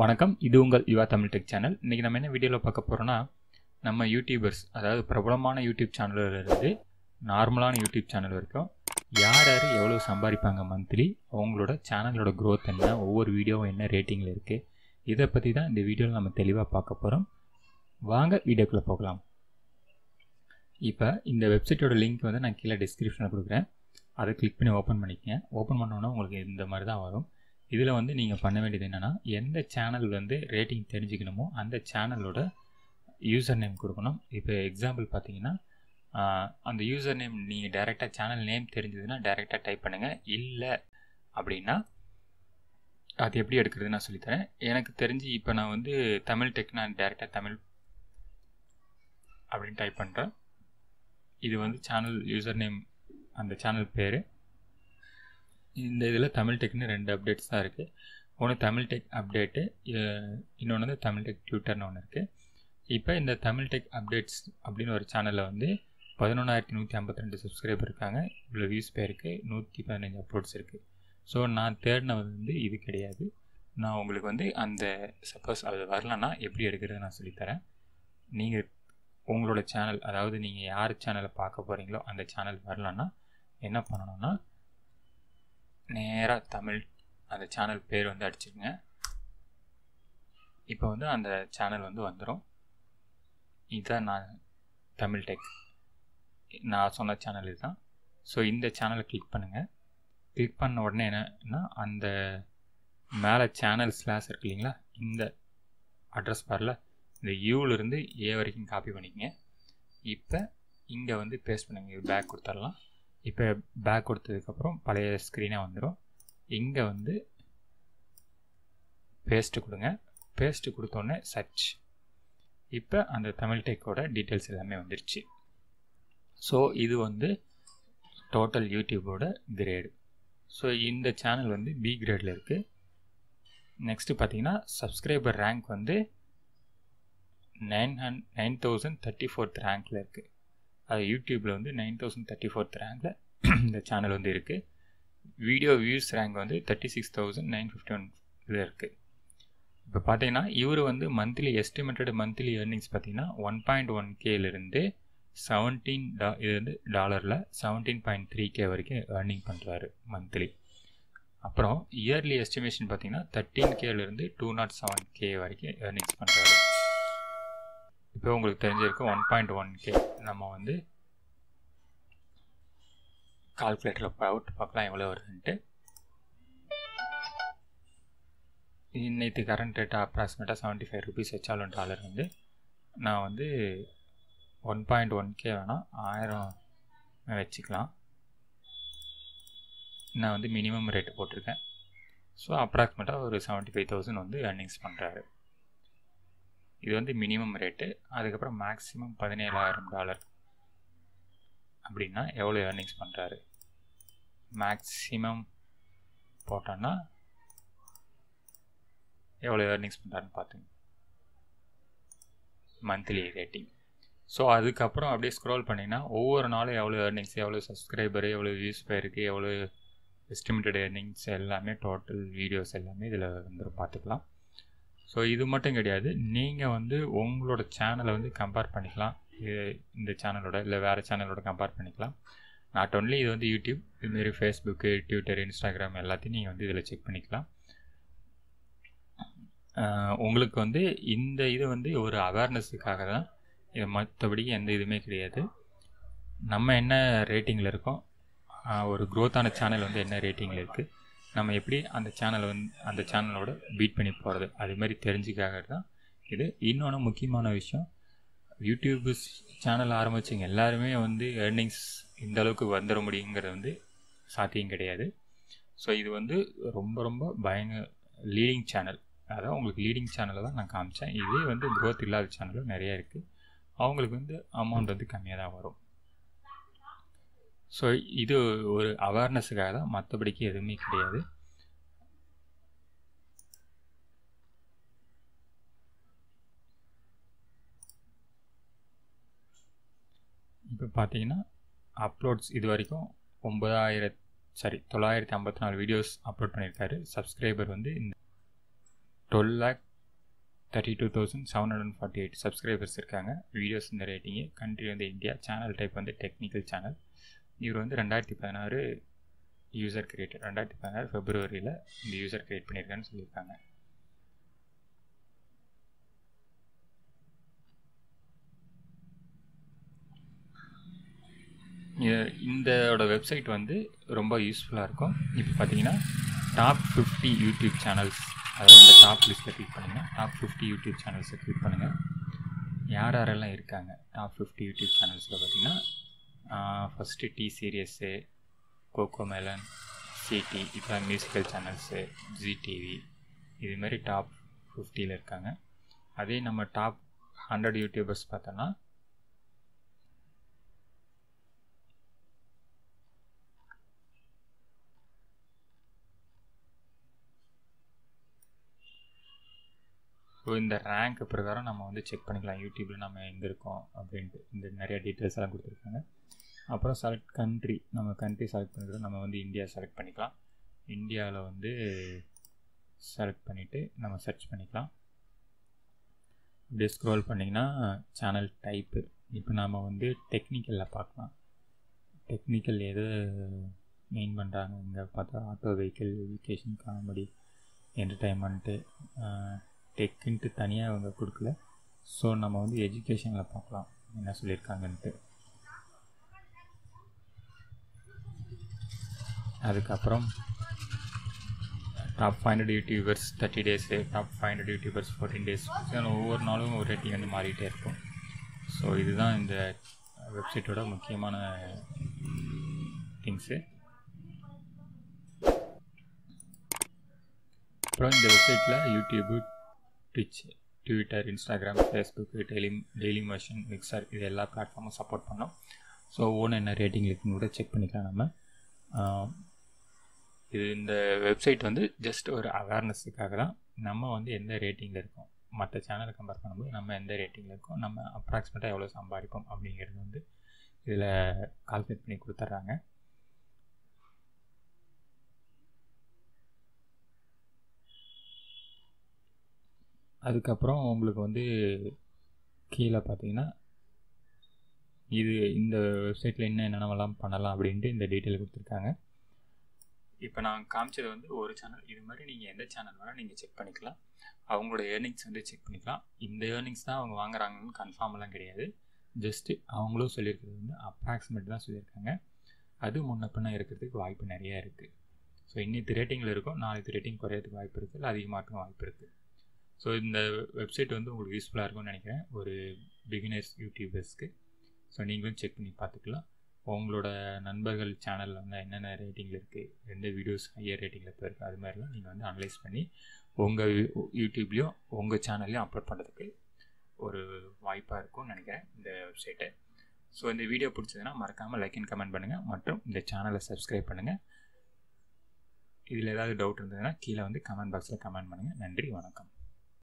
வணக்கம். இது உங்கள் யுவா தமிழ் டெக் சேனல். இன்றைக்கி நம்ம என்ன வீடியோவில் பார்க்க போகிறோன்னா நம்ம யூடியூபர்ஸ் அதாவது பிரபலமான யூடியூப் சேனல்லேருந்து நார்மலான யூடியூப் சேனல் வரைக்கும் யார் யார் எவ்வளோ சம்பாதிப்பாங்க மந்த்லி அவங்களோட சேனலோட க்ரோத் என்ன ஒவ்வொரு வீடியோவும் என்ன ரேட்டிங்கில் இருக்குது இதை பற்றி தான் இந்த வீடியோவில் நம்ம தெளிவாக பார்க்க போகிறோம் வாங்க வீடியோக்குள்ளே போகலாம். இப்போ இந்த வெப்சைட்டோட லிங்க் வந்து நான் கீழே டிஸ்கிரிப்ஷனில் கொடுக்குறேன். அதை கிளிக் பண்ணி ஓப்பன் பண்ணிக்கங்க. ஓப்பன் பண்ணோன்னா உங்களுக்கு இந்த மாதிரி தான் வரும். இதில் வந்து நீங்கள் பண்ண வேண்டியது என்னென்னா எந்த சேனல் வந்து ரேட்டிங் தெரிஞ்சுக்கணுமோ அந்த சேனலோட யூசர் நேம் கொடுக்கணும். இப்போ எக்ஸாம்பிள் பார்த்தீங்கன்னா அந்த யூசர் நேம் நீங்கள் டைரெக்டாக சேனல் நேம் தெரிஞ்சதுன்னா டைரெக்டாக டைப் பண்ணுங்கள் இல்லை அப்படின்னா அது எப்படி எடுக்கிறது நான் சொல்லித்தரேன். எனக்கு தெரிஞ்சு இப்போ நான் வந்து தமிழ் டெக் நான் டைரெக்டாக தமிழ் அப்படின்னு டைப் பண்ணுறேன் இது வந்து சேனல் யூசர் நேம் அந்த சேனல் பேர். இந்த இதில் தமிழ் டெக்னு ரெண்டு அப்டேட்ஸ் தான் இருக்குது ஒன்று தமிழ் டெக் அப்டேட்டு இன்னொன்று வந்து தமிழ் டெக் ட்விட்டர்னு ஒன்று இருக்குது இப்போ இந்த தமிழ் டெக் அப்டேட்ஸ் அப்படின்னு ஒரு சேனலில் வந்து பதினொன்றாயிரத்தி நூற்றி ஐம்பத்தி ரெண்டு சப்ஸ்கிரைபர் இருக்காங்க. இவ்வளோ வியூஸ் பேருக்கு நூற்றி பதினஞ்சு அப்லோட்ஸ் இருக்குது ஸோ நான் தேடினது வந்து இது கிடையாது. நான் உங்களுக்கு வந்து அந்த சப்போஸ் அது வரலன்னா எப்படி எடுக்கிறது நான் சொல்லித்தரேன். நீங்கள் உங்களோட சேனல் அதாவது நீங்கள் யார் சேனலை பார்க்க போகிறீங்களோ அந்த சேனல் வரலன்னா என்ன பண்ணணும்னா நேராக தமிழ் அந்த சேனல் பேர் வந்து அடிச்சுக்கங்க இப்போ வந்து அந்த சேனல் வந்து வந்துடும் இதுதான் நான் தமிழ் டெக் நான் சொன்ன சேனல் இதுதான். ஸோ இந்த சேனலை கிளிக் பண்ணுங்கள் கிளிக் பண்ண உடனே என்னன்னா அந்த மேலே சேனல் ஸ்லாஸ் இருக்கு இல்லைங்களா? இந்த அட்ரஸ் பாரில் இந்த யூலேருந்து ஏ வரைக்கும் காப்பி பண்ணிக்கங்க. இப்போ இங்கே வந்து பேஸ்ட் பண்ணுங்கள் பேக் கொடுத்துடலாம். இப்போ பேக் கொடுத்ததுக்கப்புறம் பழைய ஸ்க்ரீனாக வந்துடும் இங்கே வந்து பேஸ்ட்டு கொடுங்க. பேஸ்ட்டு கொடுத்தோன்னே சர்ச் இப்போ அந்த தமிழ் டெக்கோட டீட்டெயில்ஸ் எல்லாமே வந்துருச்சு. ஸோ இது வந்து டோட்டல் யூடியூபோட கிரேடு ஸோ இந்த சேனல் வந்து பி கிரேடில் இருக்குது நெக்ஸ்ட்டு பார்த்தீங்கன்னா சப்ஸ்கிரைபர் ரேங்க் வந்து nine hundred nine thousand thirty fourth ரேங்க்கில் இருக்குது அது யூடியூப்பில் வந்து நைன் தௌசண்ட் தேர்ட்டி ஃபோர்த் ரேங்கில் இந்த சேனல் வந்து இருக்குது வீடியோ வியூஸ் ரேங்க் வந்து thirty six thousand nine fifty one இதில் இருக்குது இப்போ பார்த்தீங்கன்னா இவர் வந்து மந்த்லி எஸ்டிமேட்டட் மந்த்லி ஏர்னிங்ஸ் பார்த்தீங்கன்னா ஒன் பாயிண்ட் ஒன் கேலேருந்து செவன்டீன் டா இது வந்து டாலரில் செவன்டீன் பாயிண்ட் த்ரீ கே வரைக்கும் ஏர்னிங் பண்ணுறாரு மந்த்லி அப்புறம் இயர்லி எஸ்டிமேஷன் பார்த்தீங்கன்னா தேர்ட்டீன் கேலேருந்து டூ நாட் செவன் கே வரைக்கும் ஏர்னிங்ஸ் பண்ணுறாரு இப்போ உங்களுக்கு தெரிஞ்சிருக்கு ஒன் பாயிண்ட் ஒன் கே நம்ம வந்து கால்குலேட்டரில் போட்டு பார்க்கலாம் எவ்வளோ வருதுன்ட்டு. இன்னைக்கு கரண்ட் ரேட்டாக அப்ராக்சிமேட்டாக செவன்ட்டி ஃபைவ் ருபீஸ் வச்சாலும் டாலர் வந்து நான் வந்து ஒன் பாயிண்ட் ஒன் கே வேணால் ஆயிரம் வச்சுக்கலாம். நான் வந்து மினிமம் ரேட்டு போட்டிருக்கேன். ஸோ அப்ராக்சிமேட்டாக ஒரு செவன்ட்டி ஃபைவ் தௌசண்ட் வந்து ஏர்னிங்ஸ் பண்ணுறாரு இது வந்து மினிமம் ரேட்டு அதுக்கப்புறம் மேக்ஸிமம் பதினேழாயிரம் டாலர் அப்படின்னா எவ்வளோ ஏர்னிங்ஸ் பண்ணுறாரு மேக்ஸிமம் போட்டோன்னா எவ்வளோ ஏர்னிங்ஸ் பண்ணுறாருன்னு பார்த்துங்க. மந்த்லி ரேட்டிங் ஸோ அதுக்கப்புறம் அப்படியே ஸ்க்ரோல் பண்ணிங்கன்னா ஒவ்வொரு நாளும் எவ்வளோ ஏர்னிங்ஸ் எவ்வளோ சப்ஸ்கிரைபர் எவ்வளோ வியூஸ் போயிருக்கு எவ்வளோ எஸ்டிமேட்டட் ஏர்னிங்ஸ் எல்லாமே டோட்டல் வீடியோஸ் எல்லாமே இதில் வந்து பார்த்துக்கலாம். ஸோ இது மட்டும் கிடையாது. நீங்கள் வந்து உங்களோட சேனலை வந்து கம்பேர் பண்ணிக்கலாம். இது- இந்த சேனலோட இல்லை வேறு சேனலோட கம்பேர் பண்ணிக்கலாம். நாட் ஒன்லி இது வந்து யூடியூப் இதுமாரி ஃபேஸ்புக்கு ட்விட்டர் இன்ஸ்டாகிராம் எல்லாத்தையும் நீங்கள் வந்து இதில் செக் பண்ணிக்கலாம். உங்களுக்கு வந்து இந்த இது வந்து ஒரு அவேர்னஸுக்காக தான். இது மற்றபடி எந்த இதுவுமே கிடையாது. நம்ம என்ன ரேட்டிங்கில் இருக்கோம்? ஒரு க்ரோத்தான சேனல் வந்து என்ன ரேட்டிங்கில் இருக்குது நம்ம எப்படி அந்த சேனலை வந்து அந்த சேனலோட பீட் பண்ணி போகிறது அது மாதிரி தெரிஞ்சுக்காக தான் இது. இன்னொன்று முக்கியமான விஷயம் யூடியூப் சேனல் ஆரம்பித்தவங்க எல்லாருமே வந்து ஏர்னிங்ஸ் இந்த அளவுக்கு வந்துட முடியுங்கிறது வந்து சாத்தியம் கிடையாது. ஸோ இது வந்து ரொம்ப ரொம்ப பயங்க லீடிங் சேனல் அதாவது உங்களுக்கு லீடிங் சேனலை தான் நான் காமிச்சேன். இதே வந்து க்ரோத் இல்லாத சேனலும் நிறைய இருக்குது அவங்களுக்கு வந்து அமௌண்ட் வந்து கம்மியாக தான் வரும். ஸோ இது ஒரு அவேர்னஸுக்காக தான். மற்றபடிக்கு எதுவுமே கிடையாது. இப்போ பார்த்தீங்கன்னா அப்லோட்ஸ் இது வரைக்கும் ஒன்பதாயிரத் சாரி தொள்ளாயிரத்தி ஐம்பத்தி நாலு வீடியோஸ் அப்லோட் பண்ணியிருக்காரு சப்ஸ்கிரைபர் வந்து இந்த twelve lakh thirty two thousand seven hundred forty eight subscribers இருக்காங்க. வீடியோஸ் இந்த ரேட்டிங்கு கண்ட்ரி வந்து இந்தியா சேனல் டைப் வந்து டெக்னிக்கல் சேனல் இவர் வந்து ரெண்டாயிரத்தி பதினாறு யூசர் கிரியேட் ரெண்டாயிரத்தி பதினாறு ஃபெப்ரவரியில் இந்த யூசர் கிரியேட் பண்ணியிருக்கான்னு சொல்லியிருக்காங்க. இந்தோட வெப்சைட் வந்து ரொம்ப யூஸ்ஃபுல்லாக இருக்கும். இப்போ பார்த்தீங்கன்னா டாப் ஃபிஃப்டி யூடியூப் சேனல்ஸ் அதாவது இந்த டாப் லிஸ்ட்டில் கிளிக் பண்ணுங்கள் டாப் ஃபிஃப்டி யூடியூப் சேனல்ஸை கிளிக் பண்ணுங்கள் யார் யாரெல்லாம் இருக்காங்க? டாப் ஃபிஃப்டி யூடியூப் சேனல்ஸில் பார்த்தீங்கன்னா first T series Cocomelon சிடி இப்போ மியூசிக்கல் சேனல்ஸு ஜி டிவி இதுமாரி டாப் ஃபிஃப்டியில் இருக்காங்க. அதே நம்ம டாப் ஹண்ட்ரட் யூடியூபர்ஸ் பார்த்தோன்னா ஸோ இந்த ரேங்க் பிரகாரம் நம்ம வந்து செக் பண்ணிக்கலாம். யூடியூப்பில் நம்ம எங்கே இருக்கோம் அப்படின்ட்டு. இந்த நிறைய டீட்டெயில்ஸ் எல்லாம் கொடுத்துருக்காங்க. அப்புறம் செலக்ட் கண்ட்ரி நம்ம கண்ட்ரி செலக்ட் பண்ணிக்கிறோம் நம்ம வந்து இந்தியா செலக்ட் பண்ணிக்கலாம். இந்தியாவில் வந்து செலக்ட் பண்ணிவிட்டு நம்ம சர்ச் பண்ணிக்கலாம். அப்படியே ஸ்க்ரோல் பண்ணிங்கன்னா சேனல் டைப்பு இப்போ நாம் வந்து டெக்னிக்கலில் பார்க்கலாம். டெக்னிக்கல் எது மெயின் பண்ணுறாங்க இங்கே பார்த்தா auto vehicle education comedy entertainment டெக்குன்ட்டு தனியாக அவங்க கொடுக்கல. ஸோ நம்ம வந்து எஜுகேஷனில் பார்க்கலாம். என்ன சொல்லியிருக்காங்கன்ட்டு. அதுக்கப்புறம் top five hundred YouTubers thirty days top five hundred YouTubers fourteen days ஒவ்வொரு நாளும் ஒரு ரேட்டிங் வந்து மாறிக்கிட்டே இருக்கும். ஸோ இதுதான் இந்த வெப்சைட்டோட முக்கியமான திங்ஸு அப்புறம் இந்த வெப்சைட்டில் YouTube Twitch Twitter Instagram Facebook daily Dailymotion Mixer இது எல்லா பிளாட்ஃபார்மும் சப்போர்ட் பண்ணோம். ஸோ ஒவ்வொன்று என்ன ரேட்டிங் இருக்குன்னு கூட செக் பண்ணிக்கலாம் நம்ம. இது இந்த வெப்சைட் வந்து ஜஸ்ட் ஒரு அவேர்னஸுக்காக தான். நம்ம வந்து எந்த ரேட்டிங்கில் இருக்கோம்? மற்ற சேனலை கம்பேர் பண்ணும்போது நம்ம எந்த ரேட்டிங்கில் இருக்கோம்? நம்ம அப்ராக்சிமேட்டாக எவ்வளோ சம்பாதிப்போம்? அப்படிங்கிறது வந்து இதில் கால்குலேட் பண்ணி கொடுத்துட்றாங்க. அதுக்கப்புறம் உங்களுக்கு வந்து கீழே பார்த்தீங்கன்னா இது இந்த வெப்சைட்டில் என்ன என்னென்னலாம் பண்ணலாம் அப்படின்ட்டு இந்த டீட்டெயில் கொடுத்துருக்காங்க. இப்போ நான் காமிச்சது வந்து ஒரு சேனல் இது மாதிரி நீங்கள் எந்த சேனல் வேணால் நீங்கள் செக் பண்ணிக்கலாம். அவங்களோட ஏர்னிங்ஸ் வந்து செக் பண்ணிக்கலாம். இந்த ஏர்னிங்ஸ் தான் அவங்க வாங்குறாங்கன்னு கன்ஃபார்ம்லாம் கிடையாது. ஜஸ்ட்டு அவங்களும் சொல்லியிருக்கிறது வந்து அப்ராக்சிமேட் தான் சொல்லியிருக்காங்க. அது முன்ன பின்ன இருக்கிறதுக்கு வாய்ப்பு நிறையா இருக்குது ஸோ இன்னைக்கு ரேட்டிங்கில் இருக்கும். நாளைக்கு ரேட்டிங் குறையிறதுக்கு வாய்ப்பு இருக்குது இல்லை அதிகமாக வாய்ப்பு இருக்குது ஸோ இந்த வெப்சைட் வந்து உங்களுக்கு யூஸ்ஃபுல்லாக இருக்கும்னு நினைக்கிறேன். ஒரு பிகினர்ஸ் யூடியூபர்ஸ்க்கு ஸோ நீங்களும் செக் பண்ணி பார்த்துக்கலாம். உங்களோட நண்பர்கள் சேனலில் வந்து என்னென்ன ரேட்டிங்கில் இருக்குது எந்த வீடியோஸ் ஹையர் ரேட்டிங்கில் இப்போ அது மாதிரிலாம் நீங்கள் வந்து அனலைஸ் பண்ணி உங்கள் யூடியூப்லேயும் உங்கள் சேனல்லையும் அப்லோட் பண்ணுறதுக்கு ஒரு வாய்ப்பாக இருக்கும்னு நினைக்கிறேன் இந்த வெப்சைட்டை ஸோ இந்த வீடியோ பிடிச்சதுன்னா மறக்காமல் லைக் அண்ட் கமெண்ட் பண்ணுங்கள் மற்றும் இந்த சேனலை சப்ஸ்கிரைப் பண்ணுங்கள் இதில் ஏதாவது டவுட் இருந்ததுன்னா கீழே வந்து கமெண்ட் பாக்ஸில் கமெண்ட் பண்ணுங்கள் நன்றி வணக்கம்.